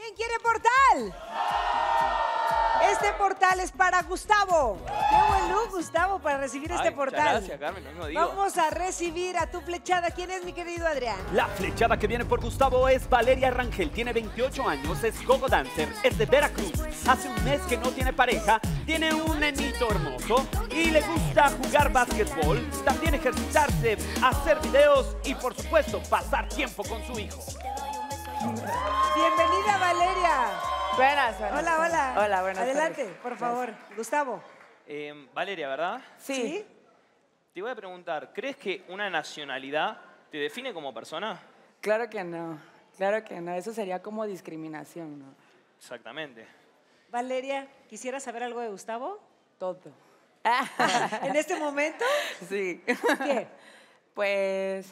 ¿Quién quiere portal? Este portal es para Gustavo. Qué buen look, Gustavo, para recibir este Ay, portal. Gracias, Carmen, lo mismo digo. Vamos a recibir a tu flechada. ¿Quién es, mi querido Adrián? La flechada que viene por Gustavo es Valeria Rangel, tiene 28 años, es gogo dancer, es de Veracruz. Hace un mes que no tiene pareja, tiene un nenito hermoso y le gusta jugar básquetbol, también ejercitarse, hacer videos y por supuesto pasar tiempo con su hijo. Bienvenida, Valeria. Buenas, buenas. Hola, hola. Hola, buenas Adelante, tardes. por favor. Gustavo. Eh, Valeria, ¿verdad? Sí. Te voy a preguntar, ¿crees que una nacionalidad te define como persona? Claro que no. Claro que no. Eso sería como discriminación, ¿no? Exactamente. Valeria, ¿quisiera saber algo de Gustavo? Todo. ¿En este momento? Sí. ¿Qué? Pues,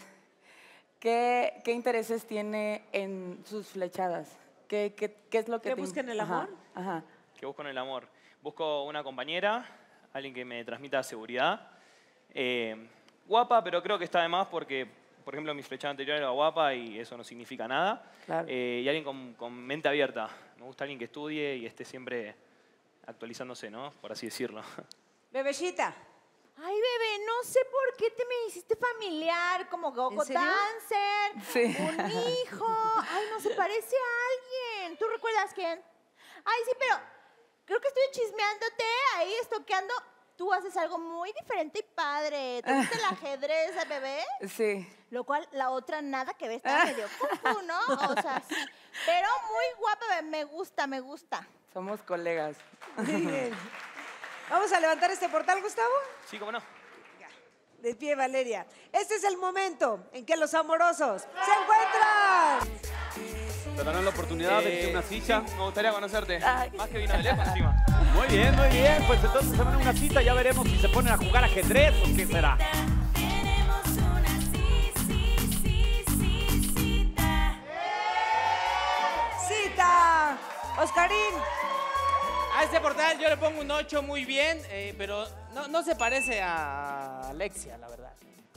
¿qué, qué intereses tiene en sus flechadas? ¿Qué, qué, qué es lo que ¿Que te- busquen el Ajá, amor? Ajá. ¿Qué busco en el amor? Busco una compañera, alguien que me transmita seguridad. Eh, guapa, pero creo que está de más porque, por ejemplo, mi flechada anterior era guapa y eso no significa nada. Claro. Eh, y alguien con, con mente abierta. Me gusta alguien que estudie y esté siempre actualizándose, ¿no? Por así decirlo. Bebecita. Ay, bebé, no sé por qué te me hiciste familiar, como Gogo. Dancer, Sí. un hijo. Ay, no se parece a alguien. ¿Tú recuerdas quién? Ay, sí, pero creo que estoy chismeándote, ahí estoqueando. Tú haces algo muy diferente y padre. ¿Te gusta el ajedrez, bebé? Sí. Lo cual la otra nada que ve está medio cucu, ¿no? O sea, sí. Pero muy guapa, bebé. me gusta, me gusta. Somos colegas. Bien. Vamos a levantar este portal, Gustavo. Sí, cómo no. De pie, Valeria. Este es el momento en que los amorosos se encuentran. Te darán la oportunidad de a una cita. sí, me gustaría conocerte. Ay. Más que vino de lejos encima. Muy bien, muy bien. Pues entonces se van a una cita, ya veremos si se ponen a jugar ajedrez o qué será. Tenemos una sí, sí, sí, sí, cita. Cita. Oscarín. A este portal yo le pongo un 8 muy bien, eh, pero no, no se parece a Alexia, la verdad.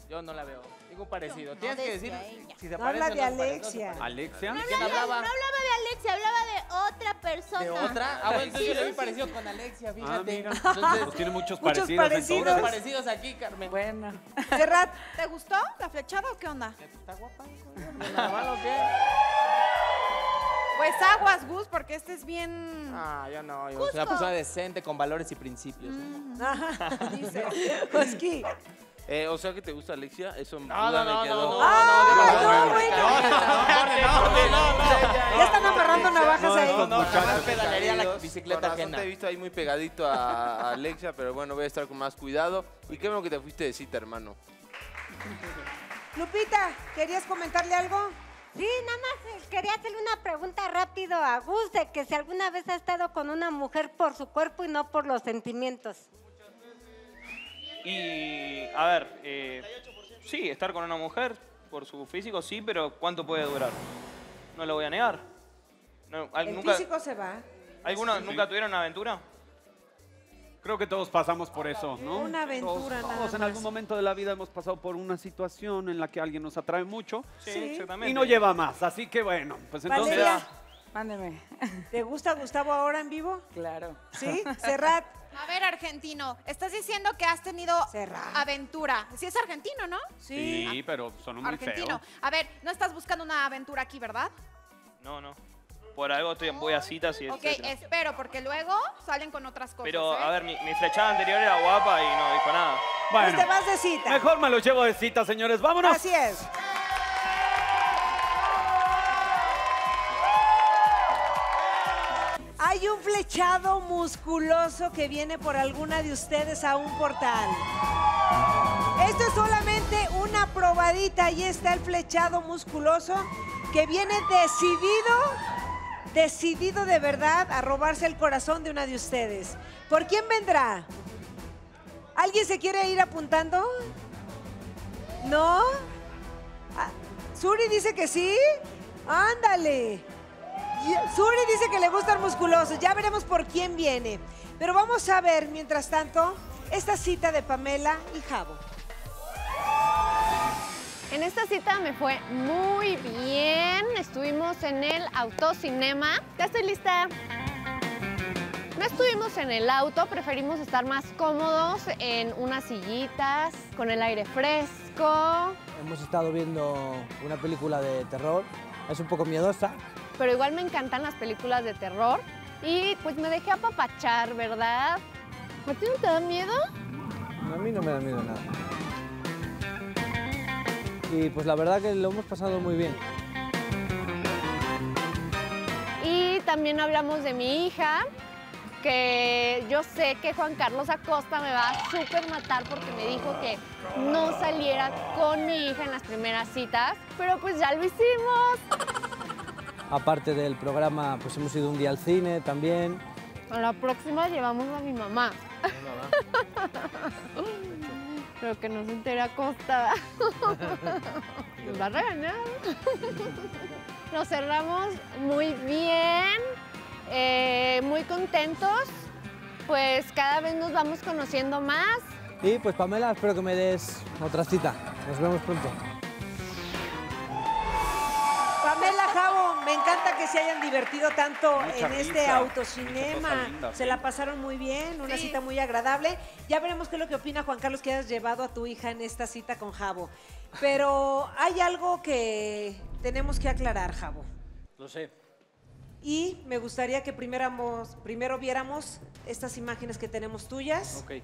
Yo no la veo. Ningún parecido. No Tienes que decir si se No parece habla o de no se parece, no se Alexia. Alexia. ¿De quién hablaba? No hablaba de Alexia, hablaba de otra persona. ¿De otra? Ah, bueno, entonces yo le vi parecido con Alexia, fíjate. Ah, mira. Entonces, Pues tiene muchos Muchos parecidos. parecidos. entonces. parecidos aquí, Carmen. Bueno. Serrat. ¿Te gustó la flechada o qué onda? ¿Está guapa? ¿Nada malo o qué? Pues aguas, Gus, porque este es bien... Ah, yo no. Yo soy una persona decente, con valores y principios. ¿eh? Ajá. Oski. Eh, o sea que te gusta Alexia, eso No, duda no, me no, quedó. no, no, Ah, no, no, bueno. no, Ya están amarrando navajas No, ahí. No, muchachos jamás pedalearía la bicicleta ajena. te he visto ahí muy pegadito a, a Alexia, pero bueno, voy a estar con más cuidado. Y qué bueno que te fuiste de cita, hermano. Lupita, ¿querías comentarle algo? Sí, nada más eh, quería hacerle una pregunta rápido a Gus de que si alguna vez ha estado con una mujer por su cuerpo y no por los sentimientos. Y, a ver, eh, sí, estar con una mujer por su físico, sí, pero ¿cuánto puede durar? No lo voy a negar. No, ¿al- El nunca, físico se va. ¿Alguno nunca tuvieron una aventura? Creo que todos pasamos por eso, ¿no? Una aventura Todos, nada todos en algún momento de la vida hemos pasado por una situación en la que alguien nos atrae mucho Sí, Sí. exactamente. y no lleva más. Así que bueno, pues entonces... Valeria, Mándeme. ¿te gusta Gustavo ahora en vivo? claro. ¿Sí? Serrat. A ver, argentino, estás diciendo que has tenido Serrat. aventura. Sí es argentino, ¿no? Sí, pero sonó muy argentino. feo. A ver, no estás buscando una aventura aquí, ¿verdad? No, no. Por algo estoy, voy a citas y Ok, etcétera. espero, porque luego salen con otras cosas. Pero, ¿eh? a ver, mi, mi flechada anterior era guapa y no dijo nada. Pues Bueno, te vas de cita. mejor me lo llevo de cita, señores. ¡Vámonos! Así es. Hay un flechado musculoso que viene por alguna de ustedes a un portal. Esto es solamente una probadita. Ahí está el flechado musculoso que viene decidido, decidido de verdad a robarse el corazón de una de ustedes. ¿Por quién vendrá? ¿Alguien se quiere ir apuntando? ¿No? Ah, ¿Suri dice que sí? Ándale. Suri dice que le gustan musculosos. Ya veremos por quién viene. Pero vamos a ver, mientras tanto, esta cita de Pamela y Javo. En esta cita me fue muy bien. Estuvimos en el autocinema. Ya estoy lista. No estuvimos en el auto, preferimos estar más cómodos en unas sillitas, con el aire fresco, Hemos estado viendo una película de terror. Es un poco miedosa. pero igual me encantan las películas de terror. Y pues me dejé apapachar, ¿verdad? ¿A ti no te da miedo? A mí no me da miedo nada. Y pues la verdad que lo hemos pasado muy bien. Y también hablamos de mi hija, que yo sé que Juan Carlos Acosta me va a súper matar porque me dijo que no saliera con mi hija en las primeras citas, pero pues ya lo hicimos. Aparte del programa, pues hemos ido un día al cine también. A la próxima llevamos a mi mamá. Pero que no se entere Acosta. Nos va a regañar. Nos cerramos muy bien, eh, muy contentos. Pues cada vez nos vamos conociendo más. Y pues Pamela, espero que me des otra cita. Nos vemos pronto. Se hayan divertido tanto Mucha en este risa, autocinema. linda, se sí. la pasaron muy bien, una Sí. cita muy agradable. Ya veremos qué es lo que opina Juan Carlos que hayas llevado a tu hija en esta cita con Javo. Pero hay algo que tenemos que aclarar, Javo. Lo sé. Y me gustaría que priméramos- primero viéramos estas imágenes que tenemos tuyas, Ok.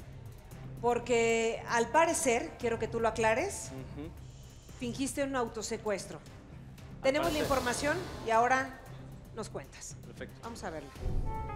porque al parecer, quiero que tú lo aclares, fingiste un autosecuestro. Tenemos la información y ahora nos cuentas. Perfecto. Vamos a verlo.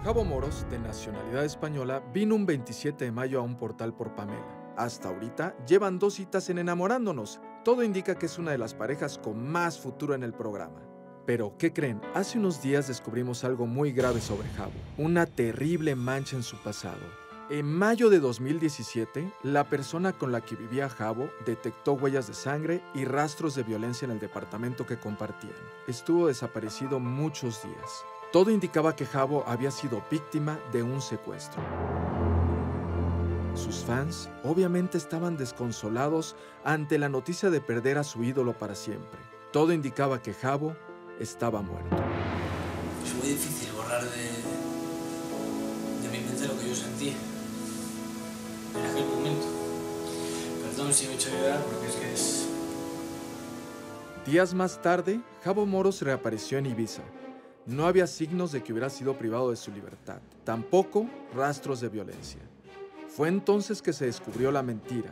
Javo Moros, de nacionalidad española, vino un 27 de mayo a un portal por Pamela. Hasta ahorita llevan dos citas en enamorándonos. Todo indica que es una de las parejas con más futuro en el programa. Pero, ¿qué creen? Hace unos días descubrimos algo muy grave sobre Javo. Una terrible mancha en su pasado. En mayo de 2017, la persona con la que vivía Javo detectó huellas de sangre y rastros de violencia en el departamento que compartían. Estuvo desaparecido muchos días. Todo indicaba que Javo había sido víctima de un secuestro. Sus fans obviamente estaban desconsolados ante la noticia de perder a su ídolo para siempre. Todo indicaba que Javo estaba muerto. Es muy difícil borrar de, de mi mente lo que yo sentí momento. Perdón si me he hecho llorar porque es que es... Días más tarde, Javo Moros reapareció en Ibiza. No había signos de que hubiera sido privado de su libertad, tampoco rastros de violencia. Fue entonces que se descubrió la mentira.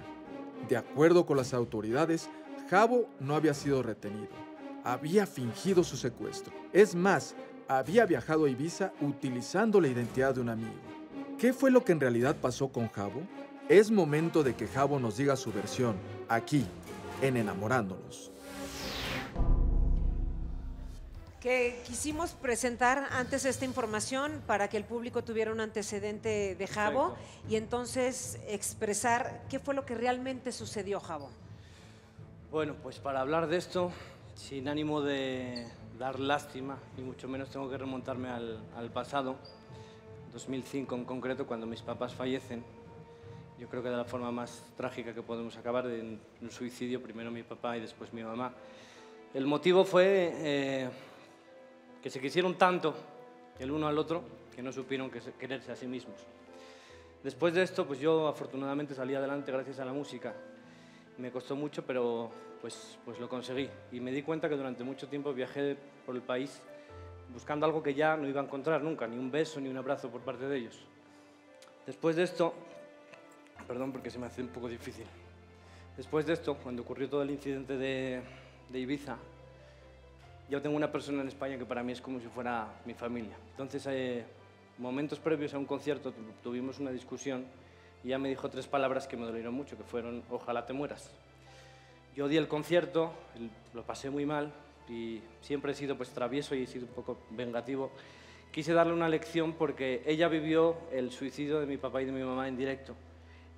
De acuerdo con las autoridades, Javo no había sido retenido. Había fingido su secuestro. Es más, había viajado a Ibiza utilizando la identidad de un amigo. ¿Qué fue lo que en realidad pasó con Javo? Es momento de que Javo nos diga su versión, aquí, en Enamorándonos. Que quisimos presentar antes esta información para que el público tuviera un antecedente de Javo y entonces expresar qué fue lo que realmente sucedió, Javo. Bueno, pues para hablar de esto, sin ánimo de dar lástima, y mucho menos tengo que remontarme al, al pasado, 2005 en concreto, cuando mis papás fallecen. Yo creo que de la forma más trágica que podemos acabar, de un suicidio, primero mi papá y después mi mamá. El motivo fue eh, que se quisieron tanto el uno al otro que no supieron que se- quererse a sí mismos. Después de esto, pues yo afortunadamente salí adelante gracias a la música. Me costó mucho, pero pues, pues lo conseguí. Y me di cuenta que durante mucho tiempo viajé por el país buscando algo que ya no iba a encontrar nunca, ni un beso ni un abrazo por parte de ellos. Después de esto, perdón porque se me hace un poco difícil. Después de esto, cuando ocurrió todo el incidente de, Ibiza, yo tengo una persona en España que para mí es como si fuera mi familia. Entonces, eh, momentos previos a un concierto tu- tuvimos una discusión y ella me dijo tres palabras que me dolieron mucho, que fueron ojalá te mueras. Yo di el concierto, lo pasé muy mal y siempre he sido pues travieso y he sido un poco vengativo. Quise darle una lección porque ella vivió el suicidio de mi papá y de mi mamá en directo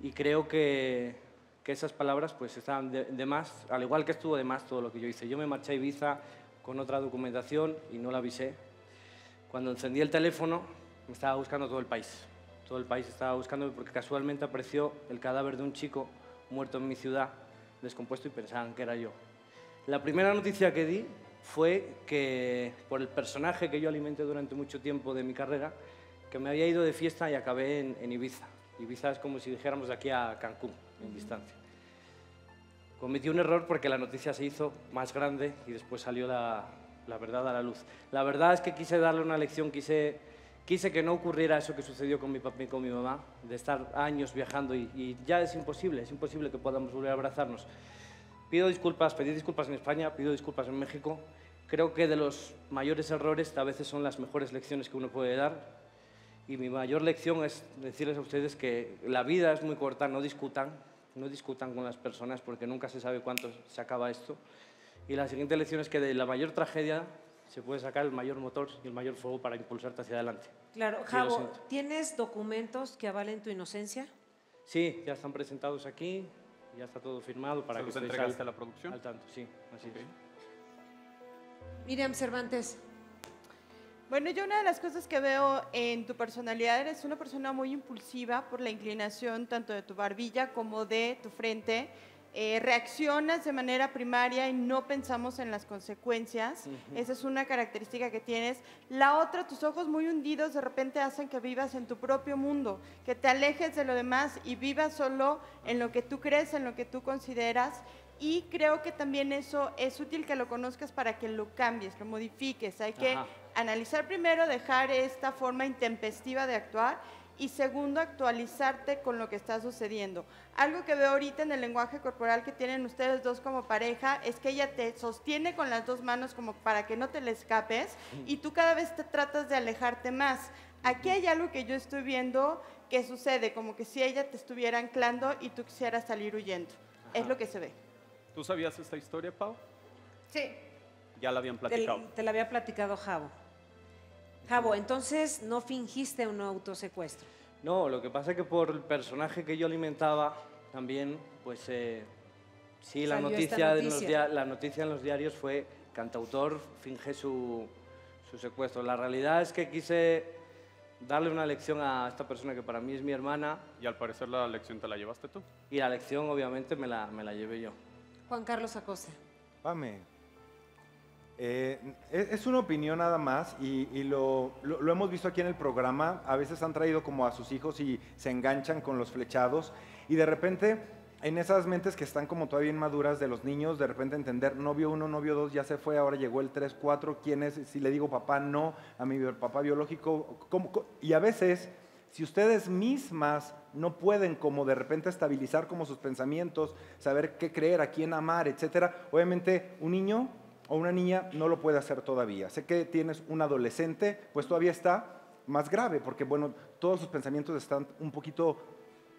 y creo que, que esas palabras pues estaban de, de más, al igual que estuvo de más todo lo que yo hice. Yo me marché a Ibiza con otra documentación y no la avisé. Cuando encendí el teléfono me estaba buscando todo el país. Todo el país estaba buscándome porque casualmente apareció el cadáver de un chico muerto en mi ciudad, descompuesto y pensaban que era yo. La primera noticia que di fue que por el personaje que yo alimenté durante mucho tiempo de mi carrera, que me había ido de fiesta y acabé en, en Ibiza. Ibiza es como si dijéramos de aquí a Cancún, en distancia. Cometí un error porque la noticia se hizo más grande y después salió la, la verdad a la luz. La verdad es que quise darle una lección, quise, quise que no ocurriera eso que sucedió con mi papá y con mi mamá, de estar años viajando y, y ya es imposible, es imposible que podamos volver a abrazarnos. Pido disculpas, pedí disculpas en España, pido disculpas en México. Creo que de los mayores errores a veces son las mejores lecciones que uno puede dar. Y mi mayor lección es decirles a ustedes que la vida es muy corta, no discutan, no discutan con las personas porque nunca se sabe cuánto se acaba esto. Y la siguiente lección es que de la mayor tragedia se puede sacar el mayor motor y el mayor fuego para impulsarte hacia adelante. Claro, Javo. ¿tienes documentos que avalen tu inocencia? Sí, ya están presentados aquí, ya está todo firmado para ¿Se que los entregaste al- a la producción? Al tanto, sí, así es. Miriam Cervantes. Bueno, yo una de las cosas que veo en tu personalidad, eres una persona muy impulsiva por la inclinación tanto de tu barbilla como de tu frente. Eh, reaccionas de manera primaria y no pensamos en las consecuencias. Esa es una característica que tienes. La otra, tus ojos muy hundidos de repente hacen que vivas en tu propio mundo, que te alejes de lo demás y vivas solo en lo que tú crees, en lo que tú consideras. Y creo que también eso es útil que lo conozcas para que lo cambies, lo modifiques. Hay que Ajá. Analizar primero, dejar esta forma intempestiva de actuar y segundo, actualizarte con lo que está sucediendo. Algo que veo ahorita en el lenguaje corporal que tienen ustedes dos como pareja es que ella te sostiene con las dos manos como para que no te le escapes y tú cada vez te tratas de alejarte más. Aquí hay algo que yo estoy viendo que sucede, como que si ella te estuviera anclando y tú quisieras salir huyendo. Es lo que se ve. ¿Tú sabías esta historia, Pau? Sí. Ya la habían Te, platicado. te la había platicado Javo. Javo, entonces no fingiste un autosecuestro. No, lo que pasa es que por el personaje que yo alimentaba también, pues eh, sí, la noticia, la noticia en los diarios fue cantautor finge su, su secuestro. La realidad es que quise darle una lección a esta persona que para mí es mi hermana. Y al parecer la lección te la llevaste tú. Y la lección obviamente me la, me la llevé yo. Juan Carlos Acosta. Pame, eh, es, es una opinión nada más y, lo, lo- hemos visto aquí en el programa. A veces han traído como a sus hijos y se enganchan con los flechados y de repente en esas mentes que están como todavía inmaduras de los niños, de repente entender, novio uno, novio dos, ya se fue, ahora llegó el tres, cuatro, ¿quién es? Si le digo papá, no, a mi papá biológico, y a veces si ustedes mismas no pueden como de repente estabilizar como sus pensamientos, saber qué creer, a quién amar, etcétera, obviamente un niño o una niña no lo puede hacer todavía. Sé que tienes un adolescente, pues todavía está más grave, porque bueno, todos sus pensamientos están un poquito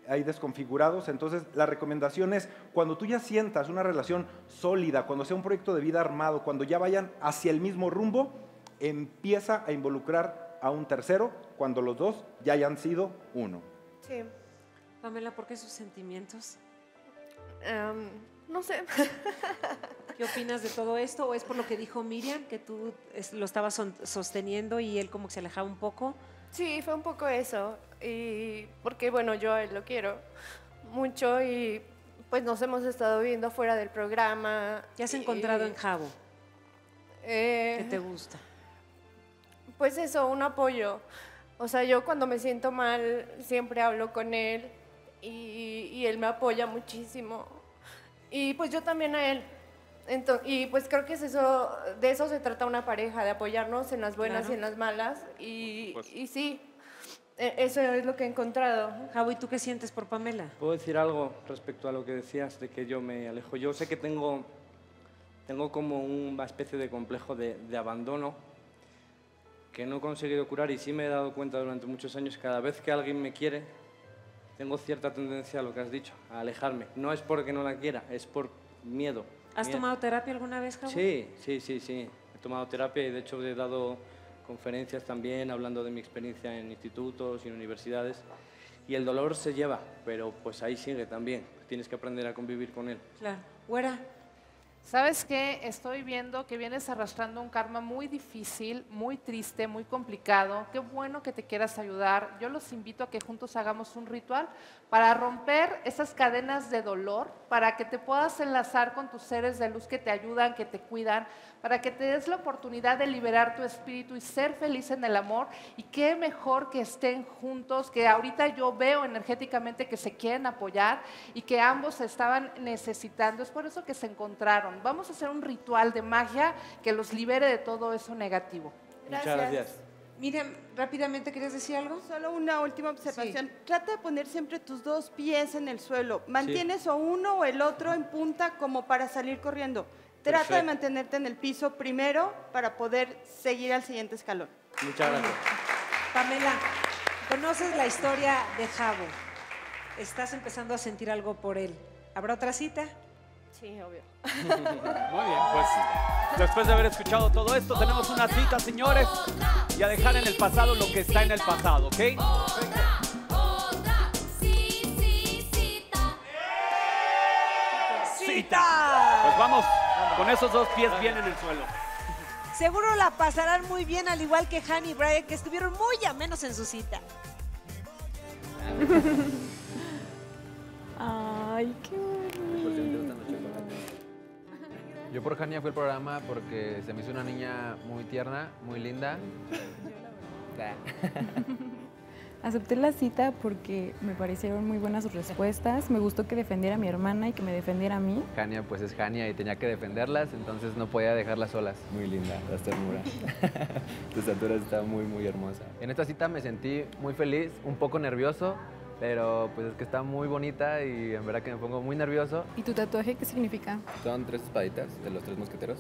ahí desconfigurados. Entonces, la recomendación es cuando tú ya sientas una relación sólida, cuando sea un proyecto de vida armado, cuando ya vayan hacia el mismo rumbo, empieza a involucrar a un tercero cuando los dos ya hayan sido uno. Sí. Pamela, ¿por qué sus sentimientos? Em, no sé. ¿Qué opinas de todo esto? ¿O es por lo que dijo Miriam, que tú lo estabas sosteniendo y él como que se alejaba un poco? Sí, fue un poco eso. Y porque, bueno, yo a él lo quiero mucho y pues nos hemos estado viendo fuera del programa. ¿Qué has y- encontrado en Javo? Eh, ¿Qué te gusta? Pues eso, un apoyo. O sea, yo cuando me siento mal siempre hablo con él y, y él me apoya muchísimo. Y pues yo también a él. Ento- y pues creo que es eso, de eso se trata una pareja, de apoyarnos en las buenas Claro. y en las malas. Y, Pues. y sí, e- eso es lo que he encontrado. Javo, ¿y tú qué sientes por Pamela? ¿Puedo decir algo respecto a lo que decías de que yo me alejo? Yo sé que tengo, tengo como una especie de complejo de, de abandono que no he conseguido curar y sí me he dado cuenta durante muchos años, cada vez que alguien me quiere, tengo cierta tendencia a lo que has dicho, a alejarme. No es porque no la quiera, es por miedo. ¿Has Miedo. tomado terapia alguna vez, Javo? Sí, sí, sí, sí. He tomado terapia y de hecho he dado conferencias también hablando de mi experiencia en institutos y en universidades. Y el dolor se lleva, pero pues ahí sigue también. Tienes que aprender a convivir con él. Claro. Güera, ¿Sabes qué? Estoy viendo que vienes arrastrando un karma muy difícil, muy triste, muy complicado. Qué bueno que te quieras ayudar. Yo los invito a que juntos hagamos un ritual para romper esas cadenas de dolor, para que te puedas enlazar con tus seres de luz que te ayudan, que te cuidan, para que te des la oportunidad de liberar tu espíritu y ser feliz en el amor. Y qué mejor que estén juntos, que ahorita yo veo energéticamente que se quieren apoyar y que ambos estaban necesitando. Es por eso que se encontraron. Vamos a hacer un ritual de magia que los libere de todo eso negativo. Muchas gracias. Miriam, rápidamente, ¿querías decir algo? Solo una última observación. Trata de poner siempre tus dos pies en el suelo. Mantienes o uno o el otro en punta como para salir corriendo. Trata de mantenerte en el piso primero para poder seguir al siguiente escalón. Muchas gracias. Pamela, ¿conoces la historia de Javo? Estás empezando a sentir algo por él. ¿Habrá otra cita? Sí, obvio. Muy bien, pues después de haber escuchado todo esto, tenemos una cita, señores, y a dejar en el pasado lo que está en el pasado, ¿ok? ¡Cita! Pues vamos, con esos dos pies bien en el suelo. Seguro la pasarán muy bien, al igual que Han y Brian, que estuvieron muy amenos en su cita. Ay, qué Yo por Jania fui al programa porque se me hizo una niña muy tierna, muy linda. Acepté la cita porque me parecieron muy buenas sus respuestas. Me gustó que defendiera a mi hermana y que me defendiera a mí. Jania pues es Jania y tenía que defenderlas, entonces no podía dejarlas solas. Muy linda, las ternuras. tu estatura está muy, muy hermosa. En esta cita me sentí muy feliz, un poco nervioso, pero pues es que está muy bonita y en verdad que me pongo muy nervioso. ¿Y tu tatuaje qué significa? Son tres espaditas de los tres mosqueteros.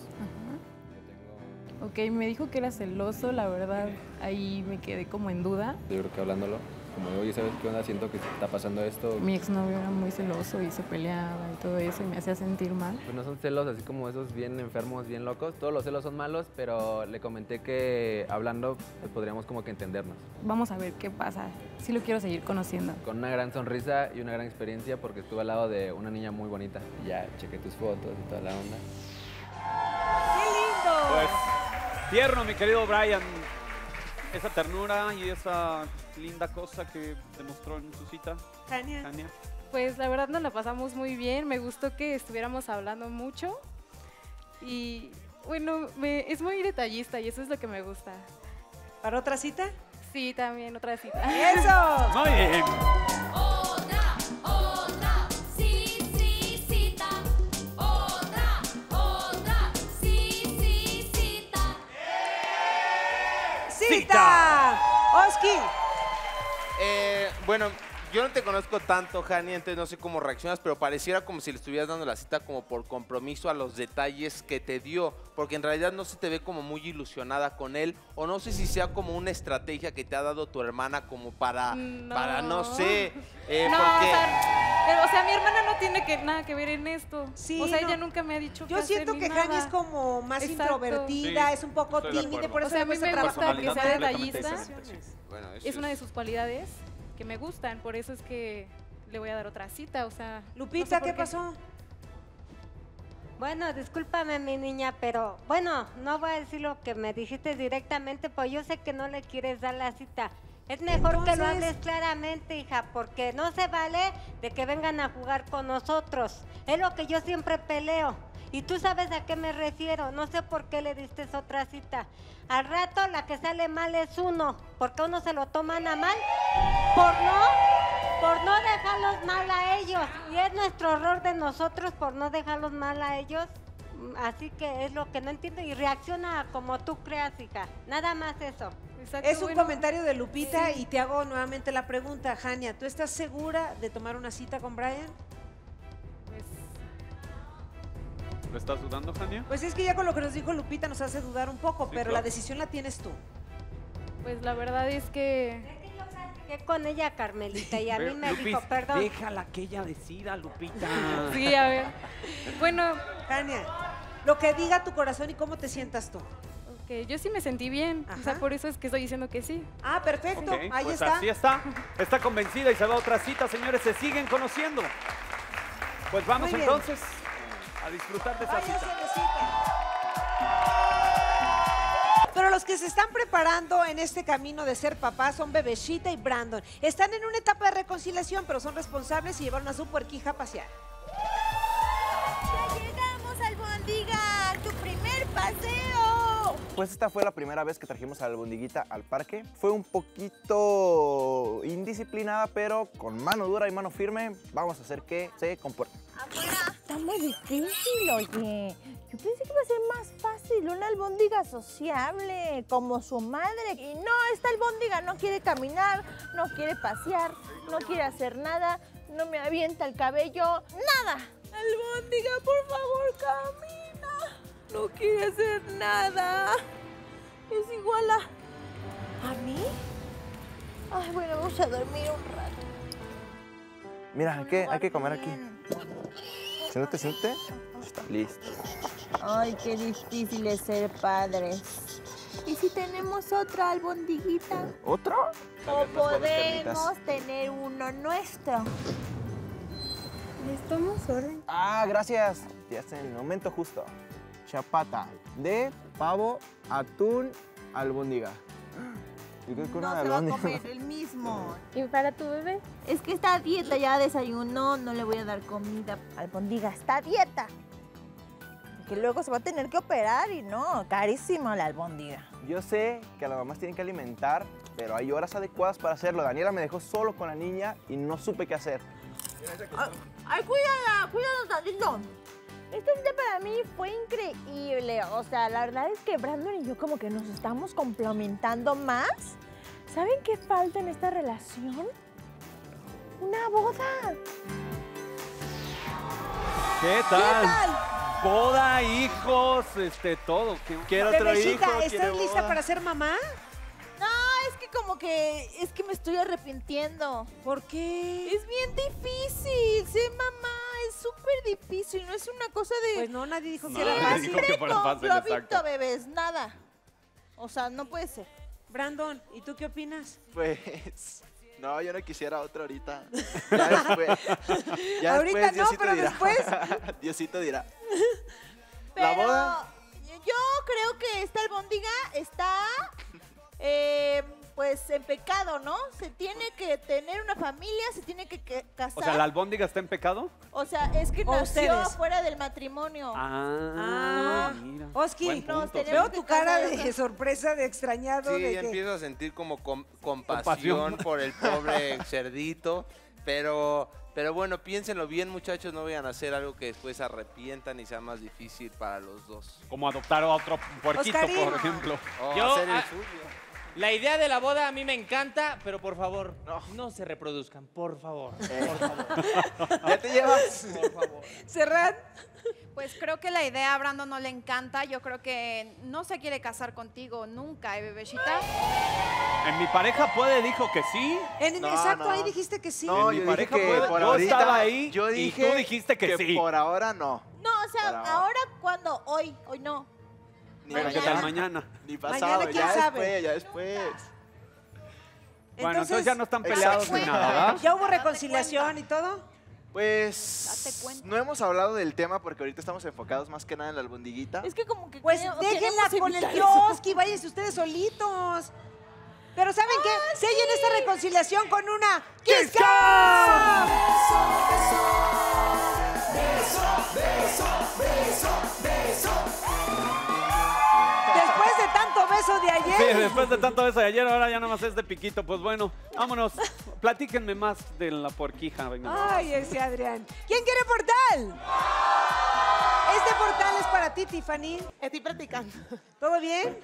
Ok, me dijo que era celoso, la verdad, ahí me quedé como en duda. Yo creo que hablándolo, como oye, ¿sabes qué onda? Siento que está pasando esto. Mi exnovio era muy celoso y se peleaba y todo eso y me hacía sentir mal. Pues no son celos así como esos bien enfermos, bien locos. Todos los celos son malos, pero le comenté que hablando pues, podríamos como que entendernos. Vamos a ver qué pasa. Sí lo quiero seguir conociendo. Con una gran sonrisa y una gran experiencia porque estuve al lado de una niña muy bonita. Y ya chequé tus fotos y toda la onda. ¡Qué lindo! Pues, tierno, mi querido Brian. Esa ternura y esa linda cosa que demostró en su cita. Jania. Jania. Pues la verdad nos la pasamos muy bien, me gustó que estuviéramos hablando mucho y bueno, me- es muy detallista y eso es lo que me gusta. ¿Para otra cita? Sí, también otra cita. ¡Eso! Muy bien. Sí, sí, cita. Otra, otra. Sí, sí, cita. ¡Cita! ¡Oski! Bueno, yo no te conozco tanto, Jani, entonces no sé cómo reaccionas, pero pareciera como si le estuvieras dando la cita como por compromiso a los detalles que te dio, porque en realidad no se te ve como muy ilusionada con él, o no sé si sea como una estrategia que te ha dado tu hermana como para, No. para no sé, eh, no, porque... o sea, eh, o sea, mi hermana no tiene que, nada que ver en esto. Sí, o sea, no. ella nunca me ha dicho Yo qué hacer siento que. Jania es como más Exacto. introvertida, Sí, es un poco tímida, por O eso sea, le a mí me trabajo. gusta que sea detallista. Bueno, eso Es una de sus cualidades que me gustan, por eso es que le voy a dar otra cita, o sea... Lupita, ¿qué pasó? Bueno, discúlpame mi niña, pero bueno, no voy a decir lo que me dijiste directamente, pues yo sé que no le quieres dar la cita. Es mejor que lo hables claramente, hija, porque no se vale de que vengan a jugar con nosotros. Es lo que yo siempre peleo. Y tú sabes a qué me refiero. No sé por qué le diste otra cita. Al rato la que sale mal es uno, porque uno se lo toman a mal por no, por no dejarlos mal a ellos. Y es nuestro error de nosotros por no dejarlos mal a ellos. Así que es lo que no entiendo y reacciona como tú creas, hija. Nada más eso. Es un comentario de Lupita y te hago nuevamente la pregunta, Jania, ¿tú estás segura de tomar una cita con Brian? ¿Lo estás dudando, Jania? Pues es que ya con lo que nos dijo Lupita nos hace dudar un poco, pero claro. la decisión la tienes tú. Pues la verdad es que... Que con ella, Carmelita, y a mí Pero, me Lupis, dijo, perdón. Déjala que ella decida, Lupita. Sí, a ver. Bueno, Jania, lo que diga tu corazón y cómo te sientas tú. ok, yo sí me sentí bien, o sea, por eso es que estoy diciendo que sí. Ah, perfecto, ahí pues está. así está. Está convencida y se va a otra cita, señores. Se siguen conociendo. Pues vamos entonces. A disfrutar de esa Váyanse cita. de cita. Pero los que se están preparando en este camino de ser papás son Bebecita y Brandon. Están en una etapa de reconciliación, pero son responsables y llevaron a su puerquija a pasear. ¡Ya llegamos, albondiga! ¡Tu primer paseo! Pues esta fue la primera vez que trajimos a la albondiguita al parque. Fue un poquito indisciplinada, pero con mano dura y mano firme vamos a hacer que se comporte. Está muy difícil, oye. Yo pensé que iba a ser más fácil, una albóndiga sociable, como su madre. Y no, esta albóndiga no quiere caminar, no quiere pasear, no quiere hacer nada, no me avienta el cabello, nada. Albóndiga, por favor, camina. No quiere hacer nada. Es igual a... ¿A mí? Ay, bueno, vamos a dormir un rato. Mira, hay que, hay que comer aquí. Siéntate, siéntate. Está listo. Ay, qué difícil es ser padres. ¿Y si tenemos otra albondiguita? ¿Otro? O podemos tener uno nuestro. Necesitamos orden. Ah, gracias. Ya está en el momento justo. Chapata de pavo, atún, albóndiga. Yo creo que una No se va a comer el mismo. ¿Y para tu bebé? Es que está a dieta, ya desayunó, no le voy a dar comida. Albondiga, está a dieta. Que luego se va a tener que operar y no, carísimo la albondiga. Yo sé que a las mamás tienen que alimentar, pero hay horas adecuadas para hacerlo. Daniela me dejó solo con la niña y no supe qué hacer. Ay, cuídala, cuídala tantito. Esta cita para mí fue increíble. O sea, la verdad es que Brandon y yo como que nos estamos complementando más. ¿Saben qué falta en esta relación? Una boda. ¿Qué tal? Boda, hijos, este, todo. ¿Qué- Bebecita, ¿estás lista para ser mamá? No, es que como que es que me estoy arrepintiendo. ¿Por qué? Es bien difícil ser mamá, súper difícil, no es una cosa de Pues no, nadie dijo que era fácil. dijo que fuera fácil, exacto. bebés, nada. O sea, no puede ser. Brandon, ¿y tú qué opinas? Pues. No, yo no quisiera otra ahorita. Ya después. Ya Ahorita después, no, Diosito pero dirá. después. Diosito dirá. Pero La boda. yo creo que esta albóndiga está eh, pues en pecado, ¿no? Se tiene que tener una familia, se tiene que, que casar. O sea, ¿la albóndiga está en pecado? O sea, es que nació ustedes. fuera del matrimonio. Ah, mira. Oski, veo tu cara de sorpresa, de extrañado. Sí, de ya que- empiezo a sentir como com- compasión Compasión. por el pobre cerdito, pero, pero bueno, piénsenlo bien muchachos, no vayan a hacer algo que después se arrepientan y sea más difícil para los dos. Como adoptar a otro puerquito, por ejemplo. O Yo, hacer el ah, suyo. La idea de la boda a mí me encanta, pero por favor, no, se reproduzcan, por favor. Por favor. Ya te llevas. Por favor. Cerrar. Pues creo que la idea a Brandon no le encanta. Yo creo que no se quiere casar contigo nunca, ¿eh, bebecita? En mi pareja puede, dijo que sí. En- No, exacto, no. ahí dijiste que sí. No, En mi yo dije pareja que puede- por yo ahorita. estaba ahí yo y dije tú dijiste que sí. por ahora no. No, o sea, ahora cuando, hoy, hoy no. Ni Bueno, ¿qué tal mañana? Ni Mañana, pasado, ¿quién ya sabe? después, ya después. Bueno, entonces ya no están peleados ni nada, ¿verdad? ¿Ya hubo reconciliación y todo? Pues no hemos hablado del tema porque ahorita estamos enfocados más que nada en la albondiguita. Es que como que Pues creo- déjenla con el kioski, váyanse ustedes solitos. Pero ¿saben qué? Sellen esta reconciliación con una Kiss beso de ayer. Sí, después de tanto beso de ayer, ahora ya nada más es de piquito. Pues bueno, vámonos. Platíquenme más de la porquija. venga. Ay, ese Adrián. ¿Quién quiere portal? Este portal es para ti, Tiffany. Estoy practicando. ¿Todo bien?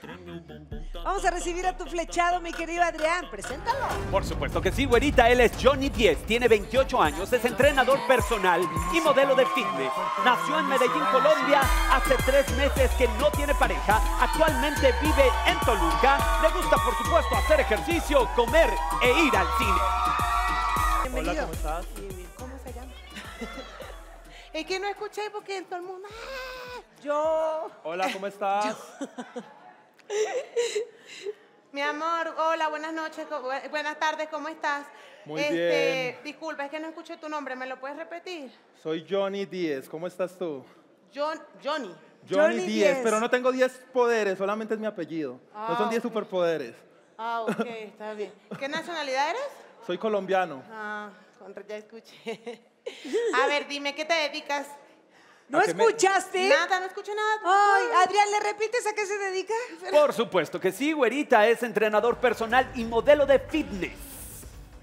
Vamos a recibir a tu flechado, mi querido Adrián. Preséntalo. Por supuesto que sí, güerita. Él es Johnny 10, tiene 28 años, es entrenador personal y modelo de fitness. Nació en Medellín, Colombia, hace tres meses que no tiene pareja. Actualmente vive en Toluca. Le gusta, por supuesto, hacer ejercicio, comer e ir al cine. Bienvenido. ¿cómo estás? Es que no escuché porque todo el mundo... ¡ah! Yo... Hola, ¿cómo estás? Mi amor, hola, buenas noches, buenas tardes, ¿cómo estás? Muy este, bien. Disculpa, es que no escuché tu nombre, ¿me lo puedes repetir? Soy Johnny Díez, ¿cómo estás tú? John, Johnny. Johnny 10, pero no tengo 10 poderes, solamente es mi apellido. no son Ah, 10 ok. superpoderes. Ah, ok, está bien. ¿Qué nacionalidad eres? Soy colombiano. Ah, contra, ya escuché. A ver, dime, ¿qué te dedicas? ¿No ¿A qué me- escuchaste? Nada, no escuché nada. Ay, Adrián, ¿le repites a qué se dedica? Por supuesto que sí, güerita es entrenador personal y modelo de fitness.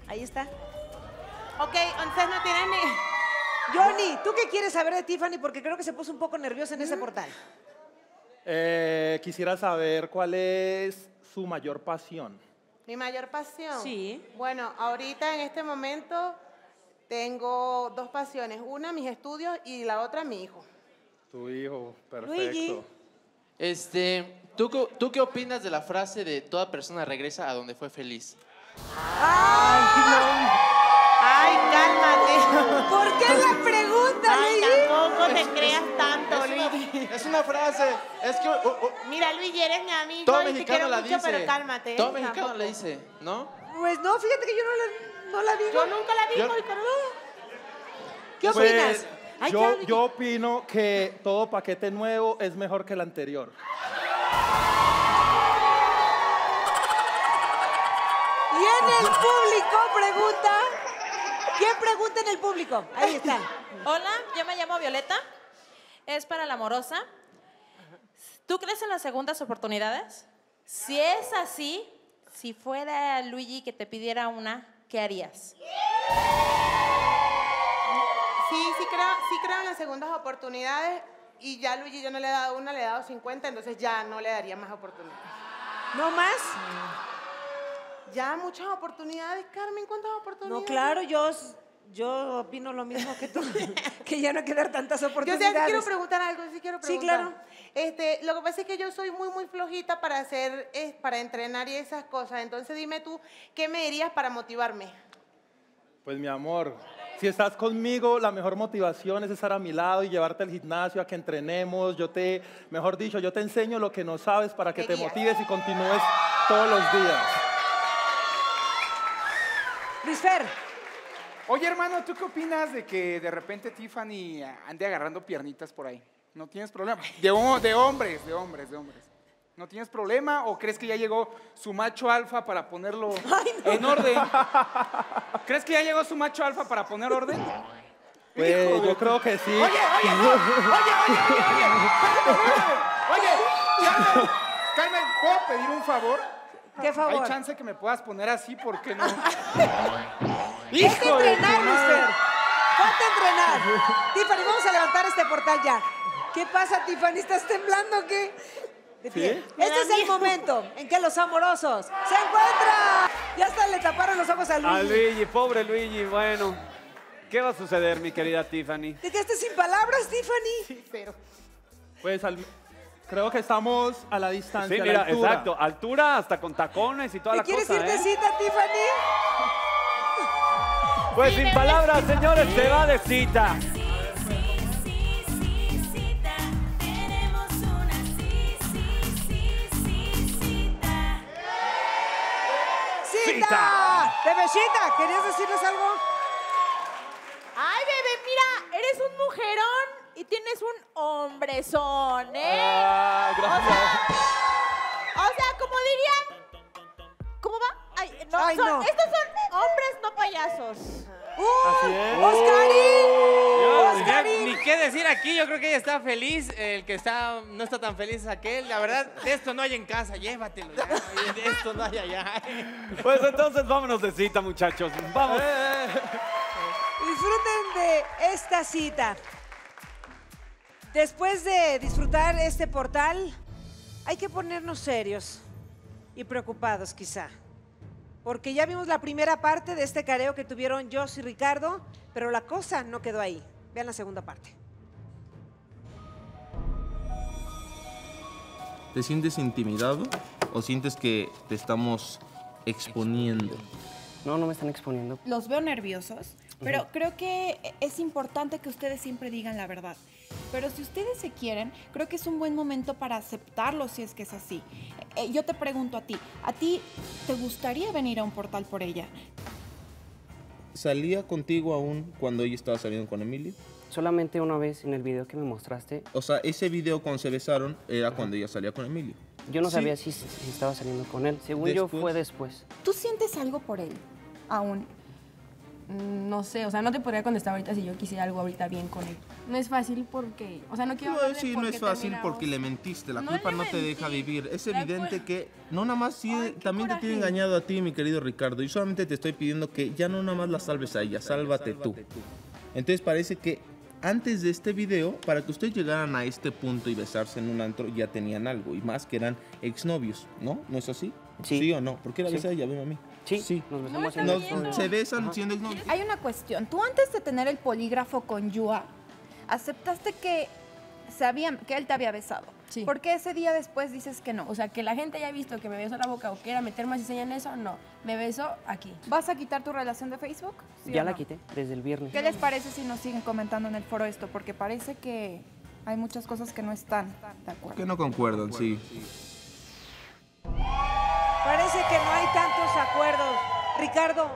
Ahí está. Ok, entonces no tienen ni... Johnny, ¿tú qué quieres saber de Tiffany? Porque creo que se puso un poco nerviosa en Mm. ese portal. Eh, quisiera saber cuál es su mayor pasión. Mi mayor pasión. Sí. Bueno, ahorita en este momento tengo dos pasiones. Una, mis estudios y la otra, mi hijo. Tu hijo, perfecto. Luigi. Este, ¿tú, qué- ¿tú qué opinas de la frase de toda persona regresa a donde fue feliz? Ay, cálmate. ¿Por qué la pregunta, Ay, Luigi? tampoco te Es- creas tanto, es una- Luigi. Es una frase, es que uh, uh, Mira, Luigi, eres mi amigo todo y te mexicano quiero la mucho, dice. pero cálmate. Todo ¿eh? mexicano Tampoco. le dice, ¿no? Pues no, fíjate que yo no la, no la digo. Yo nunca la digo, Yo- y ¿Qué Pues, opinas? Ay, yo, yo opino que todo paquete nuevo es mejor que el anterior. Y en el público pregunta. ¿Quién pregunta en el público? Ahí está. Hola, yo me llamo Violeta. Es para la amorosa. ¿Tú crees en las segundas oportunidades? Si es así, si fuera Luigi que te pidiera una, ¿qué harías? Sí, sí creo, sí creo en las segundas oportunidades y ya Luigi yo no le he dado una, le he dado 50, entonces ya no le daría más oportunidades. ¿No más? Ya muchas oportunidades, Carmen, ¿cuántas oportunidades? No, claro, yo, yo opino lo mismo que tú. que ya no hay que dar tantas Yo oportunidades. sí quiero preguntar algo, sí quiero Sí, preguntar. claro. Este, lo que pasa es que yo soy muy, muy flojita para hacer, eh, para entrenar y esas cosas. Entonces dime tú, ¿qué me dirías para motivarme? Pues mi amor, si estás conmigo, la mejor motivación es estar a mi lado y llevarte al gimnasio a que entrenemos. Yo te, mejor dicho, yo te enseño lo que no sabes para que te motives y continúes todos los días. Luis Fer. Oye, hermano, ¿tú qué opinas de que de repente Tiffany ande agarrando piernitas por ahí? ¿No tienes problema? De, ho- de hombres, de hombres, de hombres. ¿No tienes problema o crees que ya llegó su macho alfa para ponerlo en orden? ¿Crees que ya llegó su macho alfa para poner orden? Pues yo creo que sí. Oye, oye, no. Oye, oye, oye, oye. Oye, Carmen, Carmen, ¿puedo pedir un favor? ¿Qué favor? Hay chance que me puedas poner así, ¿por qué no? Ponte a Hijo de entrenar. Fer. Ponte a entrenar. Tiffany, vamos a levantar este portal ya. ¿Qué pasa, Tiffany? ¿Estás temblando o qué? De pie. Me Este es el miedo. momento en que los amorosos se encuentran. Ya hasta le taparon los ojos a Luigi. A Luigi, pobre Luigi, bueno. ¿Qué va a suceder, mi querida Tiffany? ¿Te quedaste sin palabras, Tiffany? Pues al- creo que estamos a la distancia. Sí, a la mira, altura. exacto. Altura hasta con tacones y toda ¿Te la quieres cosa, ir de ¿eh? cita, Tiffany? Pues sin palabras, señores, se va de cita. Tenemos una sí, sí, sí, sí, cita. ¡Cita! Bebecita, ¿querías decirles algo? Ay, bebé, mira, eres un mujerón y tienes un hombrezón, ¿eh? Ah, gracias. O sea, como dirían. No, Ay, son- no. estos son hombres, no payasos. Es. Yo, ¡Oscarín! Ni, qué decir aquí, yo creo que ella está feliz. El que está no está tan feliz es aquel. La verdad, de esto no hay en casa, llévatelo ya. De esto no hay allá. Pues entonces vámonos de cita, muchachos. Vamos. Disfruten de esta cita. Después de disfrutar este portal, hay que ponernos serios y preocupados quizá. Porque ya vimos la primera parte de este careo que tuvieron Joss y Ricardo, pero la cosa no quedó ahí. Vean la segunda parte. ¿Te sientes intimidado o sientes que te estamos exponiendo? No, no me están exponiendo. Los veo nerviosos, pero creo que es importante que ustedes siempre digan la verdad. Pero si ustedes se quieren, creo que es un buen momento para aceptarlo si es que es así. Eh, yo te pregunto a ti, ¿a ti te gustaría venir a un portal por ella? ¿Salía contigo aún cuando ella estaba saliendo con Emilio? Solamente una vez en el video que me mostraste. O sea, ese video cuando se besaron era cuando ella salía con Emilio. Yo no Sí. sabía si, si estaba saliendo con él. Según yo fue después. ¿Tú sientes algo por él aún? No sé, o sea, no te podría contestar ahorita si yo quisiera algo ahorita bien con él. No es fácil porque, o sea, no quiero No, sí, no es fácil terminamos. porque le mentiste. La No culpa no te deja vivir. Es La evidente cul- que no nada más sí, también te tiene engañado a ti, mi querido Ricardo. Y solamente te estoy pidiendo que ya no nada más la salves a ella, sálvate tú. Entonces parece que antes de este video, para que ustedes llegaran a este punto y besarse en un antro, ya tenían algo. Y más que eran exnovios, ¿no? ¿No es así? Sí. o no? ¿Por qué la Sí. besa ella? Ven a mí. Sí, nos besamos en el se besan siendo exnovios. Hay una cuestión. Tú antes de tener el polígrafo con Yua, aceptaste que sabían que él te había besado. Sí. ¿Por qué ese día después dices que no? O sea, que la gente haya visto que me besó la boca o quiera meter más cizaña en eso, no. Me besó aquí. ¿Vas a quitar tu relación de Facebook? ¿Sí Ya la no? quité desde el viernes. ¿Qué les parece si nos siguen comentando en el foro esto? Porque parece que hay muchas cosas que no están de acuerdo. Que no concuerdan, sí. Parece Ricardo,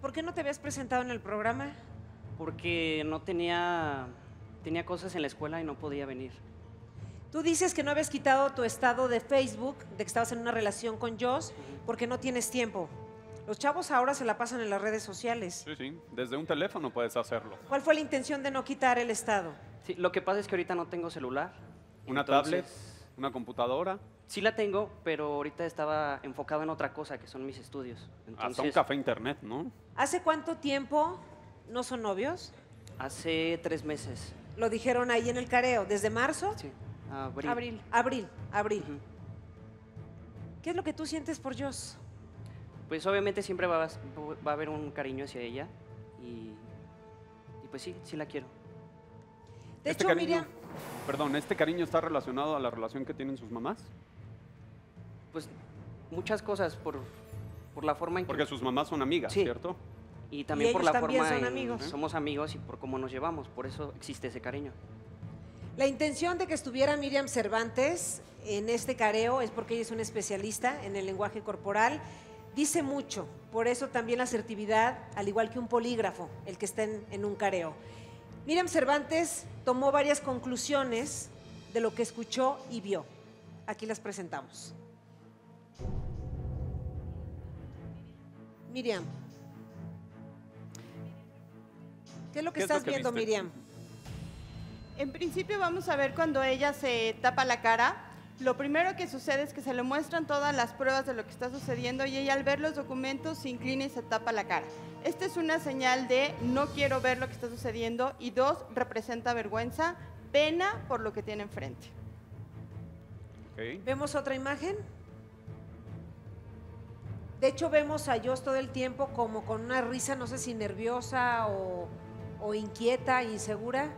¿por qué no te habías presentado en el programa? Porque no tenía, tenía cosas en la escuela y no podía venir. Tú dices que no habías quitado tu estado de Facebook, de que estabas en una relación con Joss, porque no tienes tiempo. Los chavos ahora se la pasan en las redes sociales. Sí, sí. Desde un teléfono puedes hacerlo. ¿Cuál fue la intención de no quitar el estado? Sí, lo que pasa es que ahorita no tengo celular. Una Entonces, tablet, una computadora, Sí la tengo, pero ahorita estaba enfocado en otra cosa, que son mis estudios. hasta un Entonces, café internet, ¿no? ¿Hace cuánto tiempo no son novios? hace tres meses. Lo dijeron ahí en el careo, ¿desde marzo? Sí, abril. Abril. Abril, abril. ¿Qué es lo que tú sientes por Joss? Pues obviamente siempre va a, va a haber un cariño hacia ella y, y pues sí, sí la quiero. De Este hecho, cariño- Miriam, Perdón, ¿este cariño está relacionado a la relación que tienen sus mamás? Pues muchas cosas por, por la forma en que... Porque sus mamás son amigas, Sí. ¿cierto? Y también Y por ellos la también forma son en- amigos. somos amigos y por cómo nos llevamos, por eso existe ese cariño. la intención de que estuviera Miriam Cervantes en este careo es porque ella es una especialista en el lenguaje corporal. Dice mucho, por eso también la asertividad, al igual que un polígrafo, el que está en, en un careo. Miriam Cervantes tomó varias conclusiones de lo que escuchó y vio. Aquí las presentamos. Miriam. ¿Qué es lo que ¿Qué es lo estás que viendo, viste? Miriam? En principio vamos a ver cuando ella se tapa la cara. Lo primero que sucede es que se le muestran todas las pruebas de lo que está sucediendo y ella al ver los documentos se inclina y se tapa la cara. Esta es una señal de no quiero ver lo que está sucediendo y dos, representa vergüenza, pena por lo que tiene enfrente. ¿Vemos otra imagen? De hecho, vemos a Joss todo el tiempo como con una risa, no sé si nerviosa o, o inquieta, insegura.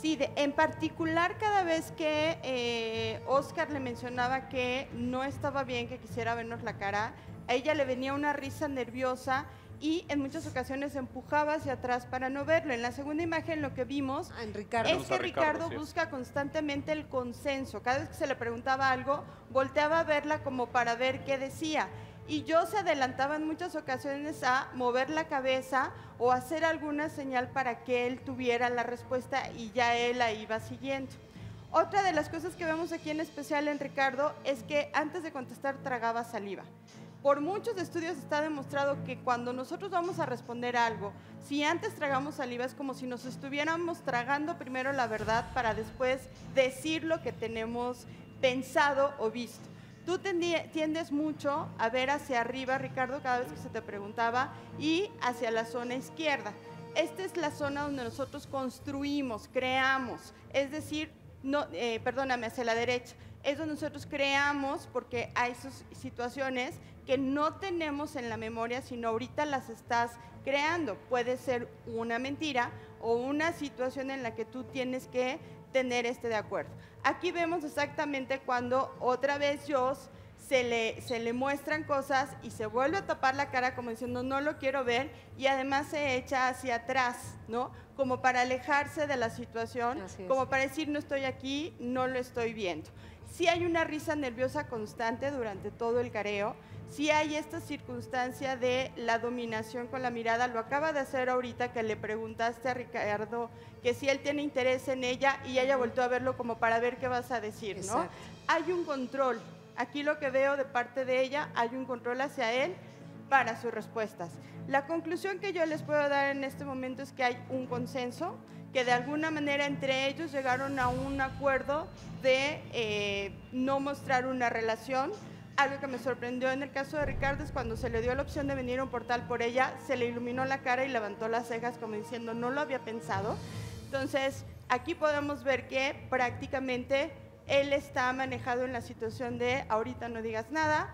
Sí, de- en particular cada vez que eh, Oscar le mencionaba que no estaba bien que quisiera vernos la cara, a ella le venía una risa nerviosa y en muchas ocasiones se empujaba hacia atrás para no verlo. En la segunda imagen lo que vimos Ricardo. es que Ricardo, Ricardo sí es. busca constantemente el consenso. Cada vez que se le preguntaba algo, volteaba a verla como para ver qué decía. Y yo se adelantaba en muchas ocasiones a mover la cabeza o hacer alguna señal para que él tuviera la respuesta y ya él la iba siguiendo. Otra de las cosas que vemos aquí en especial en Ricardo es que antes de contestar tragaba saliva. Por muchos estudios está demostrado que cuando nosotros vamos a responder algo, si antes tragamos saliva es como si nos estuviéramos tragando primero la verdad para después decir lo que tenemos pensado o visto. Tú tiendes mucho a ver hacia arriba, Ricardo, cada vez que se te preguntaba, y hacia la zona izquierda. Esta es la zona donde nosotros construimos, creamos, es decir, no, eh, perdóname, hacia la derecha. Es donde nosotros creamos porque hay sus situaciones que no tenemos en la memoria, sino ahorita las estás creando. Puede ser una mentira o una situación en la que tú tienes que tener este de acuerdo. Aquí vemos exactamente cuando otra vez Joss se le, se le muestran cosas y se vuelve a tapar la cara como diciendo no lo quiero ver y además se echa hacia atrás, ¿no? Como para alejarse de la situación, como para decir no estoy aquí, no lo estoy viendo. Sí hay una risa nerviosa constante durante todo el careo, sí hay esta circunstancia de la dominación con la mirada, lo acaba de hacer ahorita que le preguntaste a Ricardo que si él tiene interés en ella y ella volvió a verlo como para ver qué vas a decir, ¿no? Exacto. Hay un control, aquí lo que veo de parte de ella, hay un control hacia él para sus respuestas. La conclusión que yo les puedo dar en este momento es que hay un consenso, que de alguna manera entre ellos llegaron a un acuerdo de eh, no mostrar una relación. Algo que me sorprendió en el caso de Ricardo es cuando se le dio la opción de venir a un portal por ella, se le iluminó la cara y levantó las cejas como diciendo no lo había pensado. Entonces, aquí podemos ver que prácticamente él está manejado en la situación de ahorita no digas nada,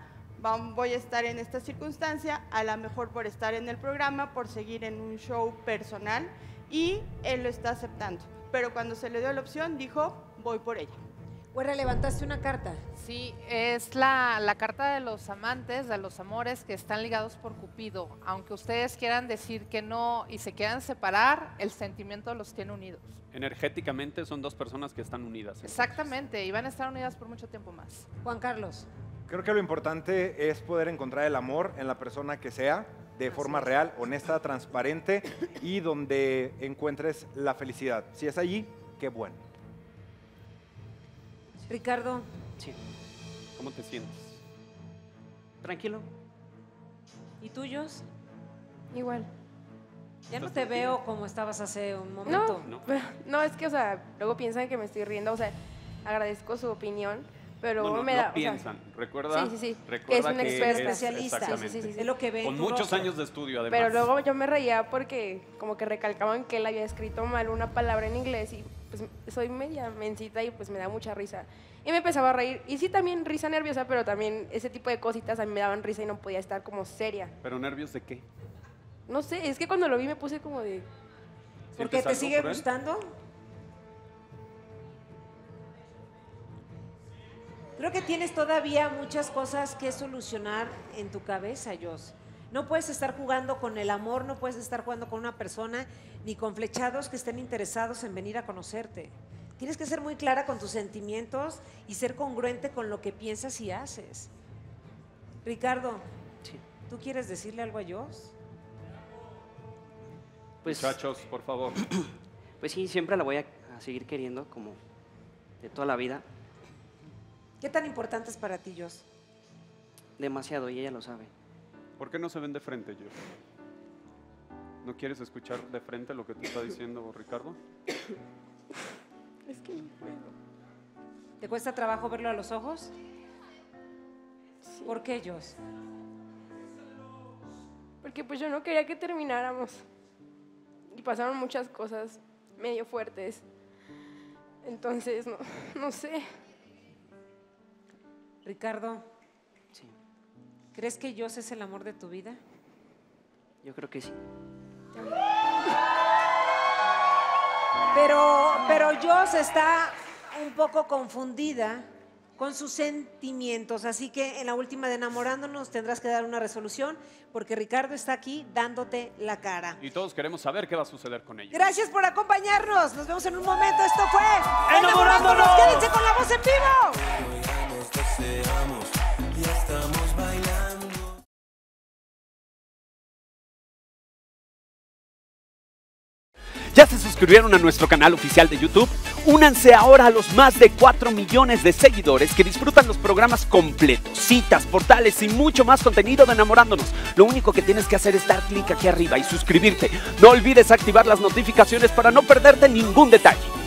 voy a estar en esta circunstancia, a lo mejor por estar en el programa, por seguir en un show personal y él lo está aceptando. Pero cuando se le dio la opción, dijo, voy por ella. Güera, levantaste una carta. Sí, es la, la carta de los amantes, de los amores que están ligados por Cupido. Aunque ustedes quieran decir que no y se quieran separar, el sentimiento los tiene unidos. Energéticamente son dos personas que están unidas. Exactamente, y van a estar unidas por mucho tiempo más. Juan Carlos. Creo que lo importante es poder encontrar el amor en la persona que sea, de forma real, honesta, transparente y donde encuentres la felicidad. Si es allí, qué bueno. Ricardo. Sí. ¿Cómo te sientes? Tranquilo. ¿Y tuyos? Igual. Ya no te veo como estabas hace un No, momento. no, es que, o sea, luego piensan que me estoy riendo, o sea, agradezco su opinión, pero no, no, me no da... o sea, piensan. Recuerda, Sí, sí, sí. recuerda es un experto es- especialista. Sí, sí, sí, sí. Es lo que ve Con muchos rostro. años de estudio, además. Pero luego yo me reía porque como que recalcaban que él había escrito mal una palabra en inglés y pues soy media mencita y pues me da mucha risa. Y me empezaba a reír. Y sí también risa nerviosa, pero también ese tipo de cositas a mí me daban risa y no podía estar como seria. ¿Pero nervios de qué? No sé, es que cuando lo vi me puse como de... ¿Porque ¿Sientes te sigue por gustando? Creo que tienes todavía muchas cosas que solucionar en tu cabeza, Jos. No puedes estar jugando con el amor, no puedes estar jugando con una persona, ni con flechados que estén interesados en venir a conocerte. Tienes que ser muy clara con tus sentimientos y ser congruente con lo que piensas y haces. Ricardo, ¿tú quieres decirle algo a Jos? Pues, Muchachos, por favor. pues sí, siempre la voy a, a seguir queriendo como de toda la vida. ¿Qué tan importante es para ti, Jos? Demasiado y ella lo sabe. ¿Por qué no se ven de frente, yo? ¿No quieres escuchar de frente lo que te está diciendo Ricardo? Es que no puedo. ¿Te cuesta trabajo verlo a los ojos? ¿Por qué, Jos? Porque pues yo no quería que termináramos. Y pasaron muchas cosas medio fuertes. Entonces, no, no sé. Ricardo. ¿Crees que Jos es el amor de tu vida? Yo creo que sí. Pero, pero Jos está un poco confundida con sus sentimientos, así que en la última de enamorándonos tendrás que dar una resolución porque Ricardo está aquí dándote la cara. Y todos queremos saber qué va a suceder con ella. Gracias por acompañarnos. Nos vemos en un momento. Esto fue ¡Enamorándonos! Quédense con la voz en vivo. Ya. ¿Ya se suscribieron a nuestro canal oficial de YouTube? Únanse ahora a los más de 4 millones de seguidores que disfrutan los programas completos, citas, portales y mucho más contenido de Enamorándonos. Lo único que tienes que hacer es dar clic aquí arriba y suscribirte. No olvides activar las notificaciones para no perderte ningún detalle.